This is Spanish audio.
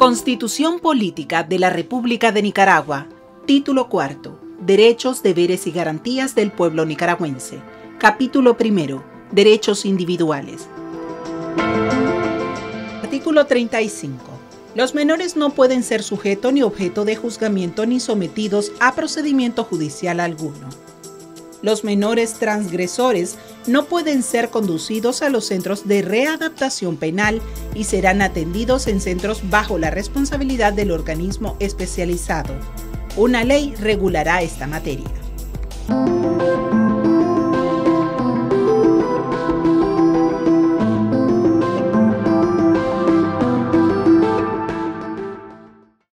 Constitución Política de la República de Nicaragua. Título cuarto. Derechos, deberes y garantías del pueblo nicaragüense. Capítulo primero. Derechos individuales. Artículo 35. Los menores no pueden ser sujeto ni objeto de juzgamiento ni sometidos a procedimiento judicial alguno. Los menores transgresores no pueden ser conducidos a los centros de readaptación penal y serán atendidos en centros bajo la responsabilidad del organismo especializado. Una ley regulará esta materia.